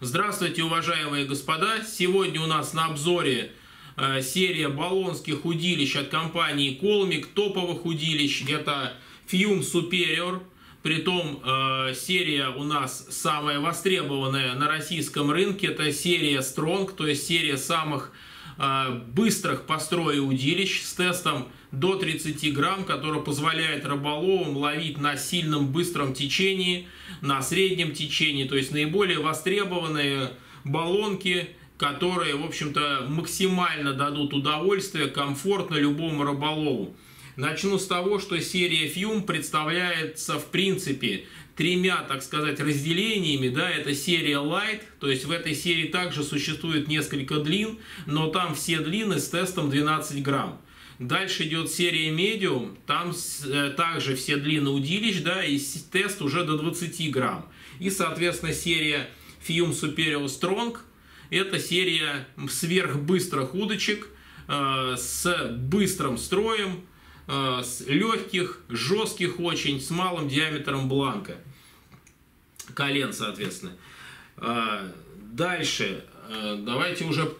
Здравствуйте, уважаемые господа! Сегодня у нас на обзоре э, серия баллонских удилищ от компании Колмик, топовых удилищ. Это Fium Superior. Притом э, серия у нас самая востребованная на российском рынке. Это серия Strong, то есть серия самых э, быстрых по строю удилищ с тестом до 30 грамм, который позволяет рыболовам ловить на сильном быстром течении, на среднем течении, то есть наиболее востребованные баллонки, которые, в общем-то, максимально дадут удовольствие, комфортно любому рыболову. Начну с того, что серия Fium представляется, в принципе, тремя, так сказать, разделениями, да, это серия Light, то есть в этой серии также существует несколько длин, но там все длины с тестом 12 грамм. Дальше идет серия Medium, там э, также все длины удилищ, да, и тест уже до 20 грамм. И, соответственно, серия Fium Superior Strong, это серия сверхбыстрых удочек э, с быстрым строем, э, с легких, жестких очень, с малым диаметром бланка. Колен, соответственно. Э, дальше, э, давайте уже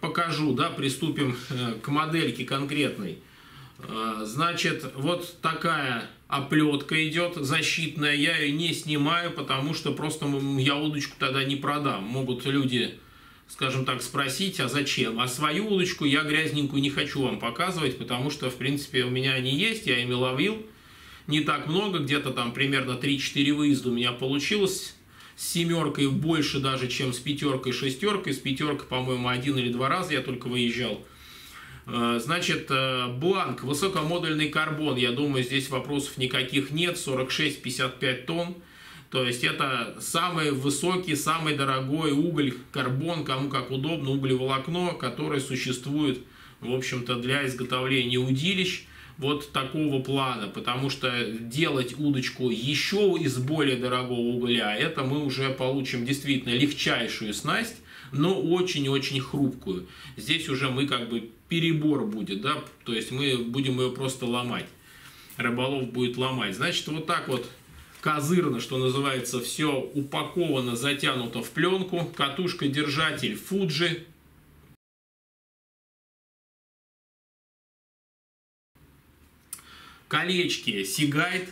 покажу, да, приступим э, к модельке конкретной. Э, значит, вот такая оплетка идет защитная. Я ее не снимаю, потому что просто я удочку тогда не продам. Могут люди, скажем так, спросить, а зачем? А свою удочку я грязненькую не хочу вам показывать, потому что, в принципе, у меня они есть, я ими ловил. Не так много, где-то там примерно 3-4 выезда у меня получилось с семеркой больше даже, чем с пятеркой, шестеркой. С пятеркой, по-моему, один или два раза я только выезжал. Э, значит, э, бланк, высокомодульный карбон, я думаю, здесь вопросов никаких нет, 46-55 тонн. То есть это самый высокий, самый дорогой уголь, карбон, кому как удобно, углеволокно, которое существует, в общем-то, для изготовления удилищ вот такого плана, потому что делать удочку еще из более дорогого угля, это мы уже получим действительно легчайшую снасть, но очень-очень хрупкую. Здесь уже мы как бы перебор будет, да, то есть мы будем ее просто ломать. Рыболов будет ломать. Значит, вот так вот козырно, что называется, все упаковано, затянуто в пленку. Катушка-держатель Fuji колечки Сигайт.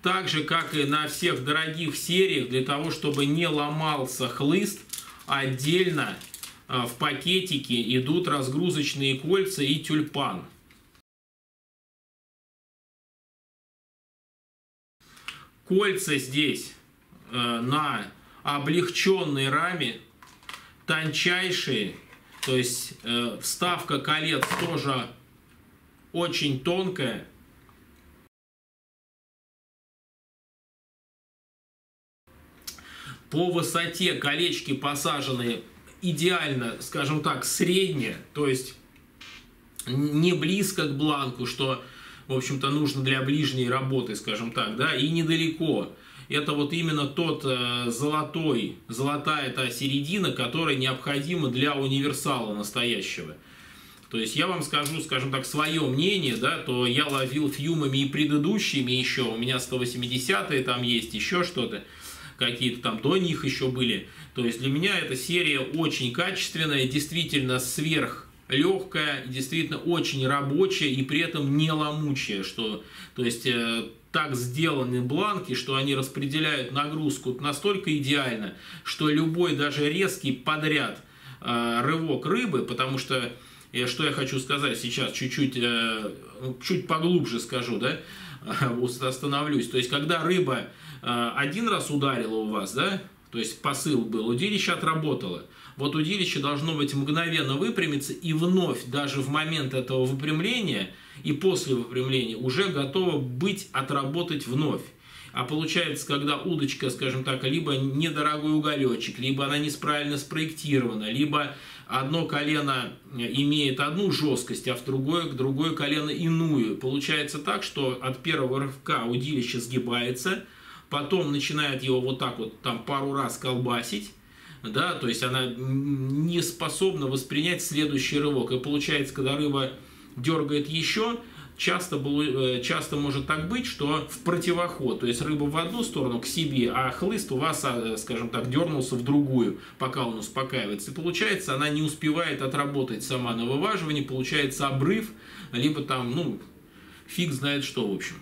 Так же, как и на всех дорогих сериях, для того, чтобы не ломался хлыст, отдельно а, в пакетике идут разгрузочные кольца и тюльпан. Кольца здесь э, на облегченной раме, тончайшие, то есть э, вставка колец тоже очень тонкая. По высоте колечки посажены идеально, скажем так, средние, то есть не близко к бланку, что, в общем-то, нужно для ближней работы, скажем так, да, и недалеко это вот именно тот э, золотой, золотая та середина, которая необходима для универсала настоящего. То есть я вам скажу, скажем так, свое мнение, да, то я ловил фьюмами и предыдущими еще, у меня 180-е там есть, еще что-то, какие-то там до них еще были. То есть для меня эта серия очень качественная, действительно сверх легкая, действительно очень рабочая и при этом не ломучая, что, то есть э, так сделаны бланки, что они распределяют нагрузку настолько идеально, что любой даже резкий подряд э, рывок рыбы, потому что э, что я хочу сказать сейчас, чуть-чуть, э, чуть поглубже скажу, да, остановлюсь. То есть, когда рыба один раз ударила у вас, да, то есть посыл был, удилище отработало. Вот удилище должно быть мгновенно выпрямиться и вновь, даже в момент этого выпрямления – и после выпрямления уже готова быть отработать вновь. А получается, когда удочка, скажем так, либо недорогой уголечек, либо она неправильно спроектирована, либо одно колено имеет одну жесткость, а в другое, другое колено иную. Получается так, что от первого рывка удилище сгибается, потом начинает его вот так вот там пару раз колбасить, да, то есть она не способна воспринять следующий рывок. И получается, когда рыба дергает еще, часто, было, часто может так быть, что в противоход, то есть рыба в одну сторону к себе, а хлыст у вас, скажем так, дернулся в другую, пока он успокаивается. И получается, она не успевает отработать сама на вываживании, получается обрыв, либо там, ну, фиг знает что, в общем.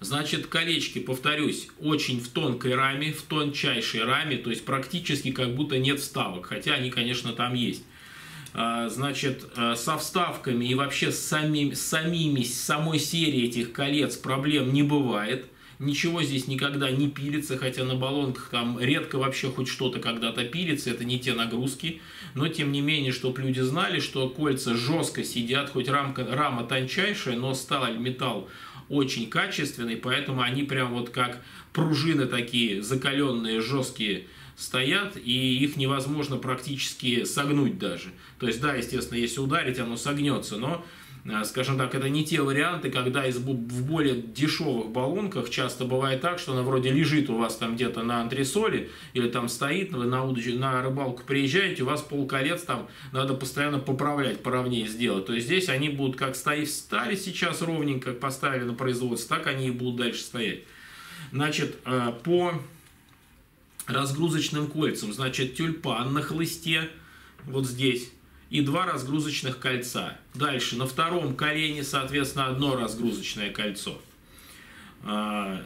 Значит, колечки, повторюсь, очень в тонкой раме, в тончайшей раме, то есть практически как будто нет вставок, хотя они, конечно, там есть. А, значит, а, со вставками и вообще с самими, с самими, с самой серией этих колец проблем не бывает. Ничего здесь никогда не пилится, хотя на баллонках там редко вообще хоть что-то когда-то пилится, это не те нагрузки. Но тем не менее, чтобы люди знали, что кольца жестко сидят, хоть рамка, рама тончайшая, но сталь, металл очень качественный, поэтому они прям вот как пружины такие закаленные, жесткие стоят, и их невозможно практически согнуть даже. То есть, да, естественно, если ударить, оно согнется, но скажем так, это не те варианты, когда из, в более дешевых баллонках часто бывает так, что она вроде лежит у вас там где-то на антресоле или там стоит, вы на, удочку, на рыбалку приезжаете, у вас полколец там надо постоянно поправлять, поровнее сделать. То есть здесь они будут как стоять, стали сейчас ровненько, поставили на производство, так они и будут дальше стоять. Значит, э, по разгрузочным кольцам, значит, тюльпан на хлысте, вот здесь, и два разгрузочных кольца. Дальше на втором колене, соответственно, одно разгрузочное кольцо. А,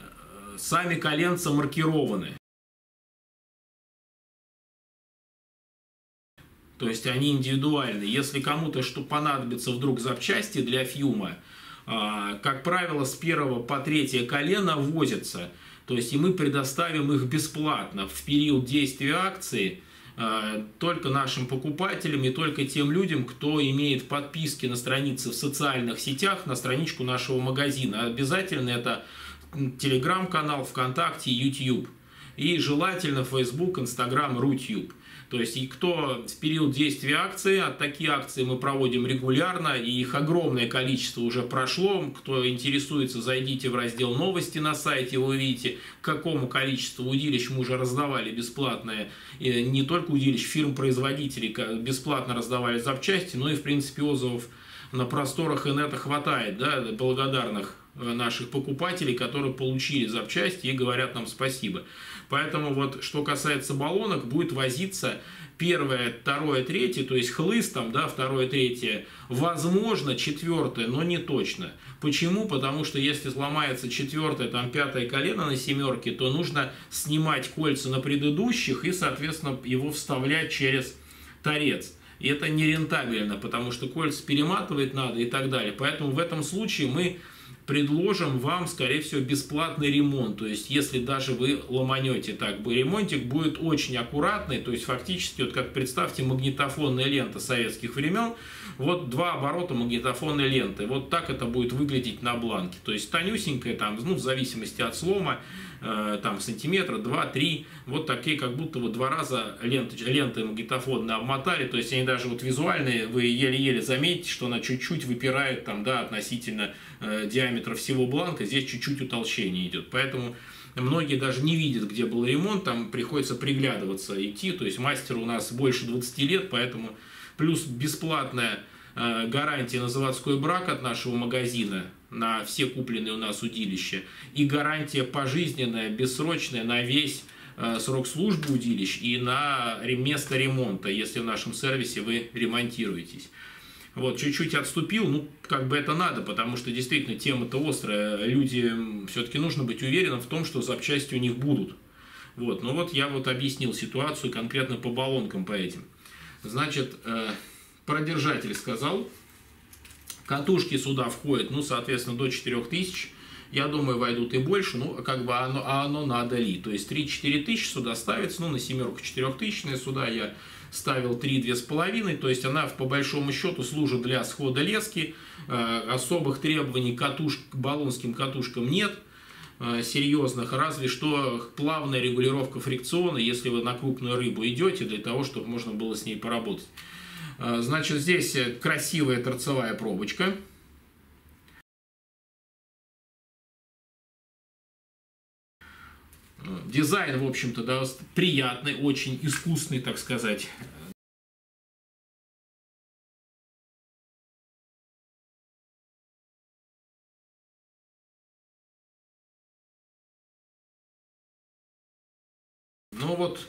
сами коленца маркированы. То есть они индивидуальны. Если кому-то что понадобится вдруг запчасти для фьюма, а, как правило, с первого по третье колено возятся. То есть и мы предоставим их бесплатно в период действия акции – только нашим покупателям и только тем людям, кто имеет подписки на странице в социальных сетях, на страничку нашего магазина. Обязательно это телеграм-канал, ВКонтакте, YouTube. И желательно Facebook, Instagram, Рутюб. То есть, и кто в период действия акции, а такие акции мы проводим регулярно, и их огромное количество уже прошло. Кто интересуется, зайдите в раздел новости на сайте, вы увидите, какому количеству удилищ мы уже раздавали бесплатные, и не только удилищ, фирм-производителей бесплатно раздавали запчасти, но и, в принципе, отзывов на просторах инета хватает, да, благодарных э, наших покупателей, которые получили запчасти и говорят нам спасибо. Поэтому вот, что касается баллонок, будет возиться первое, второе, третье, то есть хлыстом, да, второе, третье, возможно, четвертое, но не точно. Почему? Потому что если сломается четвертое, там, пятое колено на семерке, то нужно снимать кольца на предыдущих и, соответственно, его вставлять через торец. И это нерентабельно, потому что кольца перематывать надо и так далее. Поэтому в этом случае мы предложим вам, скорее всего, бесплатный ремонт. То есть, если даже вы ломанете так, бы ремонтик будет очень аккуратный. То есть, фактически, вот как представьте, магнитофонная лента советских времен. Вот два оборота магнитофонной ленты. Вот так это будет выглядеть на бланке. То есть, тонюсенькая, там, ну, в зависимости от слома, там, сантиметра, два, три. Вот такие, как будто вот два раза ленты, ленты магнитофонные обмотали. То есть, они даже вот визуальные, вы еле-еле заметите, что она чуть-чуть выпирает там, да, относительно э, диаметра всего бланка, здесь чуть-чуть утолщение идет. Поэтому многие даже не видят, где был ремонт, там приходится приглядываться, идти. То есть мастер у нас больше 20 лет, поэтому плюс бесплатная э, гарантия на заводской брак от нашего магазина на все купленные у нас удилища и гарантия пожизненная, бессрочная на весь э, срок службы удилищ и на место ремонта, если в нашем сервисе вы ремонтируетесь. Вот, чуть-чуть отступил, ну, как бы это надо, потому что действительно тема-то острая. Люди, все-таки нужно быть уверенным в том, что запчасти у них будут. Вот, ну вот я вот объяснил ситуацию конкретно по баллонкам по этим. Значит, э, продержатель сказал, катушки сюда входят, ну, соответственно, до 4000 я думаю, войдут и больше, ну, как бы оно, а оно надо ли. То есть 3-4 тысячи сюда ставится, ну, на семерку 4 тысячные сюда я ставил 3-2,5, то есть она по большому счету служит для схода лески, э, особых требований катуш, к баллонским катушкам нет, э, серьезных, разве что плавная регулировка фрикциона, если вы на крупную рыбу идете, для того, чтобы можно было с ней поработать. А, значит, здесь э, красивая торцевая пробочка. Дизайн, в общем-то, да, приятный, очень искусный, так сказать. Ну вот,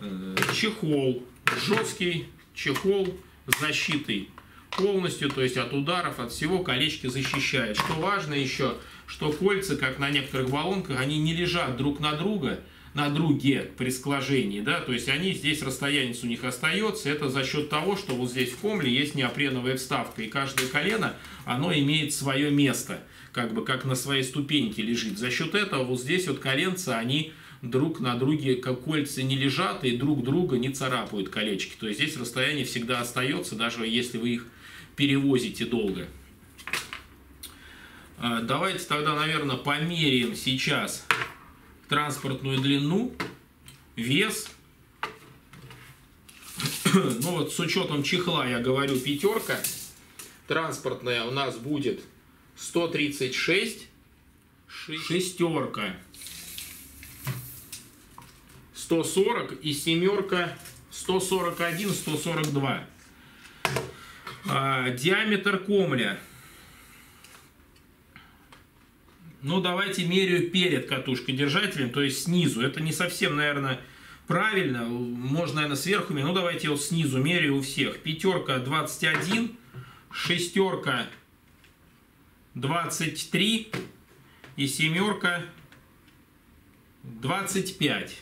э, чехол жесткий, чехол с защитой полностью, то есть от ударов, от всего колечки защищает. Что важно еще, что кольца, как на некоторых баллонках, они не лежат друг на друга, на друге при скложении, да, то есть они здесь, расстояние у них остается, это за счет того, что вот здесь в комле есть неопреновая вставка, и каждое колено, оно имеет свое место, как бы как на своей ступеньке лежит. За счет этого вот здесь вот коленца, они друг на друге, как кольца не лежат, и друг друга не царапают колечки. То есть здесь расстояние всегда остается, даже если вы их перевозите долго. А, давайте тогда, наверное, померяем сейчас транспортную длину, вес. Ну вот с учетом чехла я говорю пятерка. Транспортная у нас будет 136. Шестерка 140 и семерка 141, 142. А, диаметр комля. Ну, давайте меряю перед катушкой держателем, то есть снизу. Это не совсем, наверное, правильно. Можно, наверное, сверху мерить. Ну, давайте вот снизу меряю у всех. Пятерка 21, шестерка 23 и семерка 25.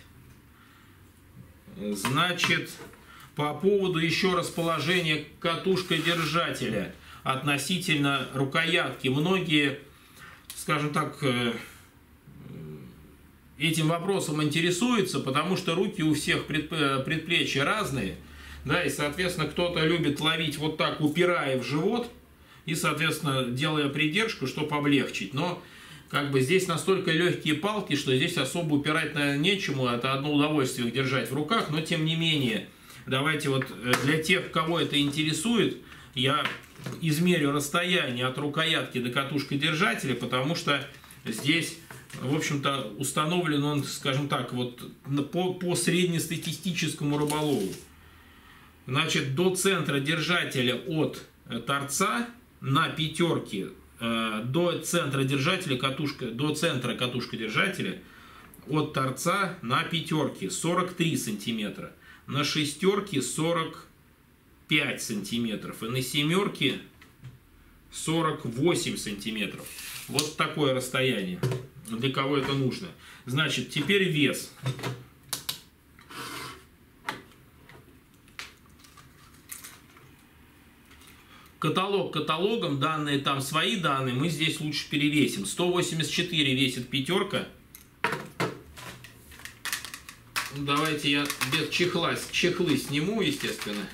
Значит, по поводу еще расположения катушка-держателя относительно рукоятки. Многие, скажем так, э, этим вопросом интересуются, потому что руки у всех предплечья разные. Да, и, соответственно, кто-то любит ловить вот так, упирая в живот, и, соответственно, делая придержку, чтобы облегчить. Но как бы здесь настолько легкие палки, что здесь особо упирать на нечему, это одно удовольствие их держать в руках, но тем не менее, давайте вот э, для тех, кого это интересует, я измерю расстояние от рукоятки до катушки держателя, потому что здесь, в общем-то, установлен он, скажем так, вот по, по среднестатистическому рыболову. Значит, до центра держателя от торца на пятерке до центра держателя катушка, до центра катушка держателя от торца на пятерке 43 сантиметра, на шестерке 45 сантиметров и на семерке 48 сантиметров. Вот такое расстояние. Для кого это нужно. Значит, теперь вес. Каталог каталогом, данные там свои данные, мы здесь лучше перевесим. 184 весит пятерка. Давайте я без чехла, чехлы сниму, естественно.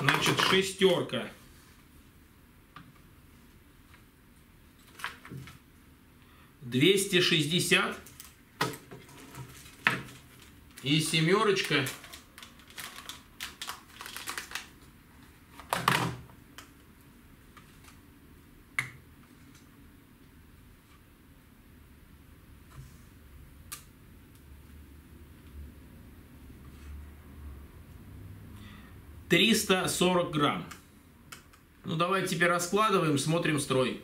Значит, шестерка. Двести шестьдесят. И семерочка Триста сорок грамм. Ну давай теперь раскладываем, смотрим строй.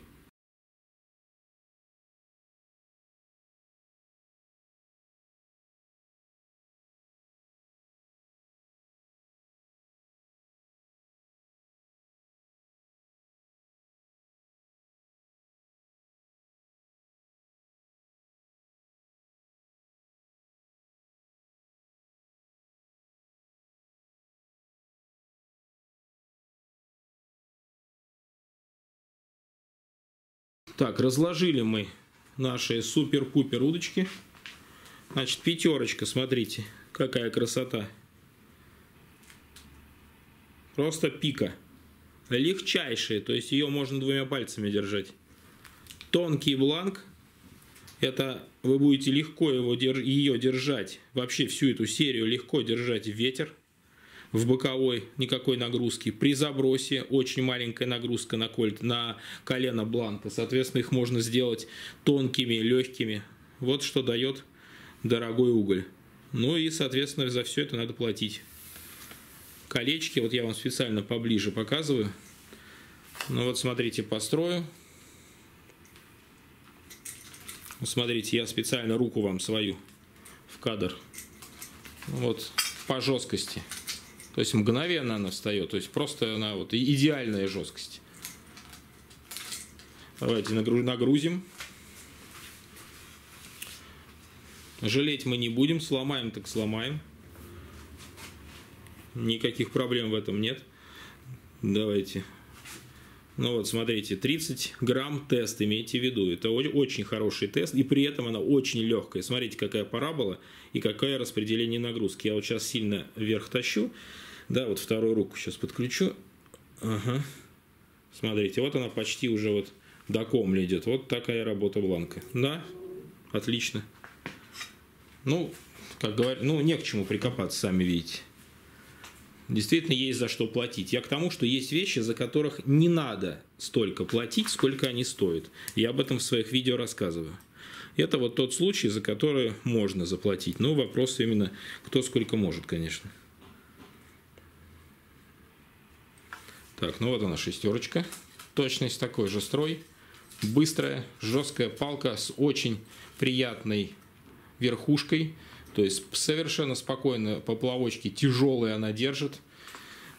Так, разложили мы наши супер-пупер удочки. Значит, пятерочка, смотрите, какая красота. Просто пика. Легчайшая, то есть ее можно двумя пальцами держать. Тонкий бланк. Это вы будете легко его, ее держать, вообще всю эту серию легко держать ветер в боковой никакой нагрузки. При забросе очень маленькая нагрузка на, кольт, на колено бланка. Соответственно, их можно сделать тонкими, легкими. Вот что дает дорогой уголь. Ну и, соответственно, за все это надо платить. Колечки, вот я вам специально поближе показываю. Ну вот смотрите, построю. Смотрите, я специально руку вам свою в кадр. Вот по жесткости. То есть мгновенно она встает. То есть просто она вот идеальная жесткость. Давайте нагрузим. Жалеть мы не будем. Сломаем, так сломаем. Никаких проблем в этом нет. Давайте. Ну вот, смотрите, 30 грамм тест, имейте в виду. Это очень хороший тест, и при этом она очень легкая. Смотрите, какая парабола и какое распределение нагрузки. Я вот сейчас сильно вверх тащу. Да, вот вторую руку сейчас подключу. Ага. Смотрите, вот она почти уже вот до комли идет. Вот такая работа бланка. Да, отлично. Ну, как говорят, ну, не к чему прикопаться, сами видите. Действительно есть за что платить. Я к тому, что есть вещи, за которых не надо столько платить, сколько они стоят. Я об этом в своих видео рассказываю. Это вот тот случай, за который можно заплатить. Но вопрос именно, кто сколько может, конечно. Так, ну вот она шестерочка. Точность такой же строй. Быстрая, жесткая палка с очень приятной верхушкой. То есть совершенно спокойно поплавочки тяжелые она держит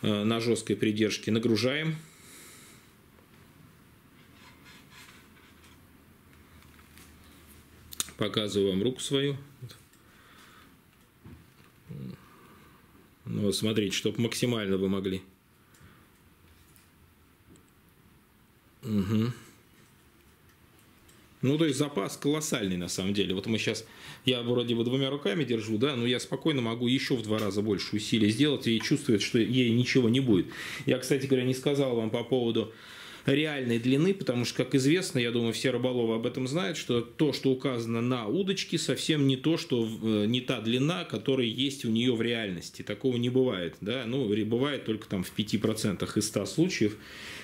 э, на жесткой придержке. Нагружаем. Показываю вам руку свою. Ну, вот смотрите, чтобы максимально вы могли. Ну, то есть запас колоссальный на самом деле. Вот мы сейчас, я вроде бы двумя руками держу, да, но я спокойно могу еще в два раза больше усилий сделать и чувствует, что ей ничего не будет. Я, кстати говоря, не сказал вам по поводу реальной длины, потому что, как известно, я думаю, все рыболовы об этом знают, что то, что указано на удочке, совсем не то, что э, не та длина, которая есть у нее в реальности. Такого не бывает, да, ну, бывает только там в 5% из 100 случаев.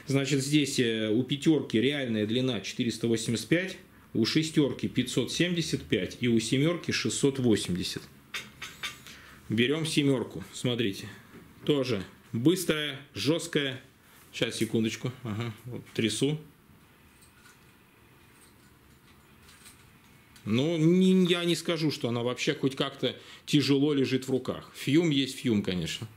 Значит, здесь э, у пятерки реальная длина 485, у шестерки 575 и у семерки 680. Берем семерку, смотрите. Тоже быстрая, жесткая. Сейчас, секундочку. Ага, вот, трясу. Ну, не, я не скажу, что она вообще хоть как-то тяжело лежит в руках. Фьюм есть фьюм, конечно.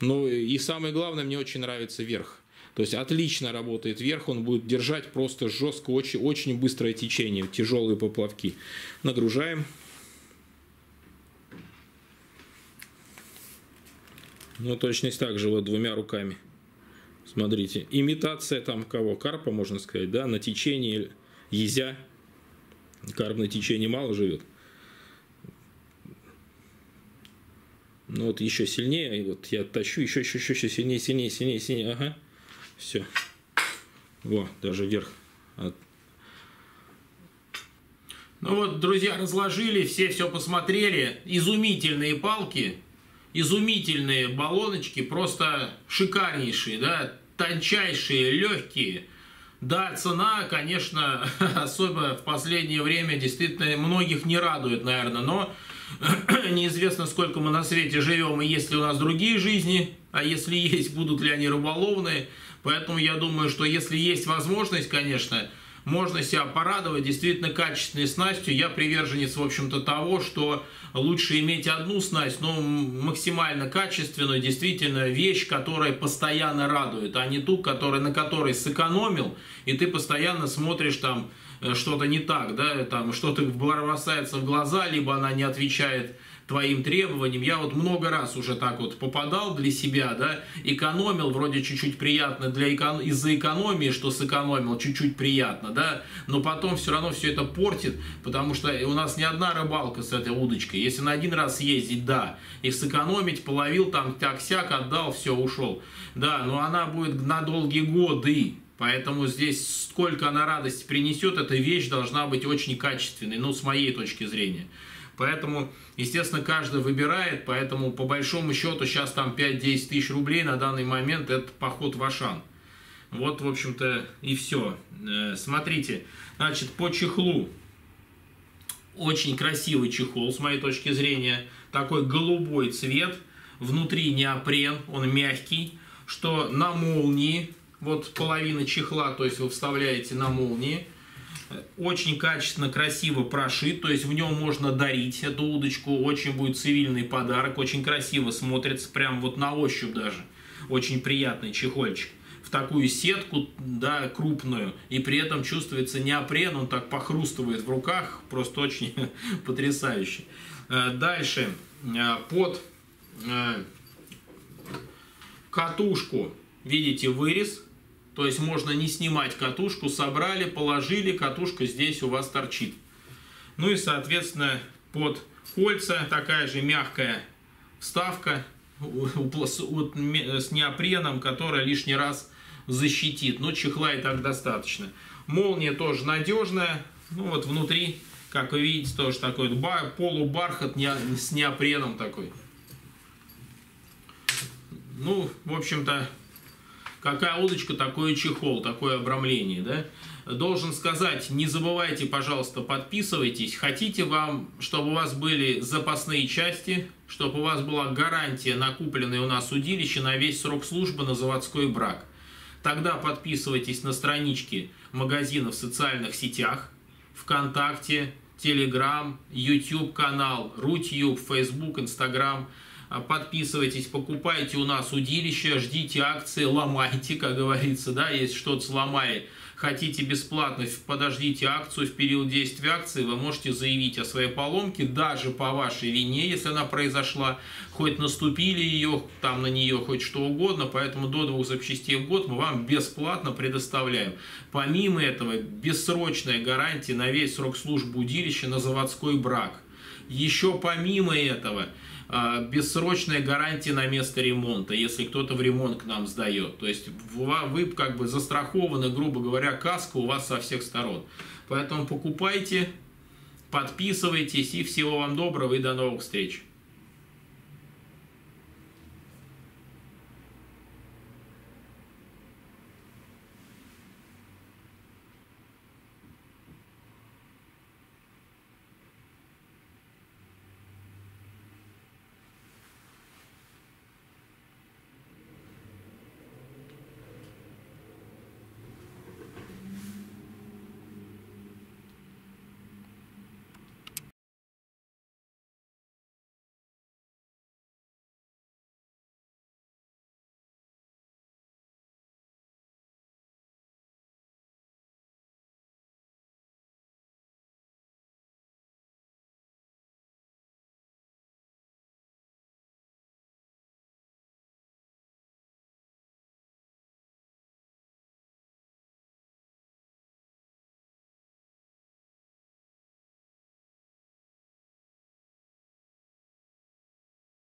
Ну и самое главное, мне очень нравится верх. То есть отлично работает вверх, он будет держать просто жестко, очень, очень быстрое течение, тяжелые поплавки. Нагружаем. Ну, точность также вот двумя руками. Смотрите, имитация там кого? Карпа, можно сказать, да, на течении езя. Карп на течении мало живет. Ну вот еще сильнее, вот я тащу еще, еще, еще, еще сильнее, сильнее, сильнее, сильнее, ага. Все. Во, даже вверх. Ну вот, друзья, разложили, все все посмотрели. Изумительные палки, изумительные баллоночки, просто шикарнейшие, да, тончайшие, легкие. Да, цена, конечно, особо в последнее время действительно многих не радует, наверное, но неизвестно, сколько мы на свете живем и есть ли у нас другие жизни, а если есть, будут ли они рыболовные – Поэтому я думаю, что если есть возможность, конечно, можно себя порадовать действительно качественной снастью. Я приверженец, в общем-то, того, что лучше иметь одну снасть, но максимально качественную, действительно вещь, которая постоянно радует, а не ту, которая, на которой сэкономил, и ты постоянно смотришь там э, что-то не так, да, там что-то бросается в глаза, либо она не отвечает твоим требованиям. Я вот много раз уже так вот попадал для себя, да, экономил, вроде чуть-чуть приятно для экон... из-за экономии, что сэкономил, чуть-чуть приятно, да, но потом все равно все это портит, потому что у нас не одна рыбалка с этой удочкой. Если на один раз ездить, да, и сэкономить, половил там так-сяк, отдал, все, ушел. Да, но она будет на долгие годы, Поэтому здесь сколько она радости принесет, эта вещь должна быть очень качественной, ну, с моей точки зрения. Поэтому, естественно, каждый выбирает, поэтому по большому счету сейчас там 5-10 тысяч рублей на данный момент это поход в Ашан. Вот, в общем-то, и все. Э, смотрите, значит, по чехлу. Очень красивый чехол, с моей точки зрения. Такой голубой цвет. Внутри неопрен, он мягкий. Что на молнии, вот половина чехла, то есть вы вставляете на молнии. Очень качественно, красиво прошит, то есть в нем можно дарить эту удочку. Очень будет цивильный подарок, очень красиво смотрится, прям вот на ощупь даже. Очень приятный чехольчик в такую сетку, да, крупную, и при этом чувствуется неопрен, он так похрустывает в руках, просто очень потрясающе. Э, дальше, э, под э, катушку, видите, вырез, то есть можно не снимать катушку, собрали, положили, катушка здесь у вас торчит. Ну и, соответственно, под кольца такая же мягкая вставка с неопреном, которая лишний раз защитит. Но чехла и так достаточно. Молния тоже надежная. Ну вот внутри, как вы видите, тоже такой полубархат с неопреном такой. Ну, в общем-то, какая удочка, такой чехол, такое обрамление, да? Должен сказать, не забывайте, пожалуйста, подписывайтесь. Хотите вам, чтобы у вас были запасные части, чтобы у вас была гарантия на купленное у нас удилище на весь срок службы на заводской брак – Тогда подписывайтесь на странички магазина в социальных сетях, ВКонтакте, Телеграм, YouTube канал, Рутюб, Facebook, Instagram. Подписывайтесь, покупайте у нас удилище, ждите акции, ломайте, как говорится, да, если что-то сломали хотите бесплатно, подождите акцию, в период действия акции вы можете заявить о своей поломке, даже по вашей вине, если она произошла, хоть наступили ее, там на нее хоть что угодно, поэтому до двух запчастей в год мы вам бесплатно предоставляем. Помимо этого, бессрочная гарантия на весь срок службы удилища на заводской брак. Еще помимо этого, а, бессрочная гарантия на место ремонта, если кто-то в ремонт к нам сдает. То есть вы как бы застрахованы, грубо говоря, каска у вас со всех сторон. Поэтому покупайте, подписывайтесь и всего вам доброго и до новых встреч.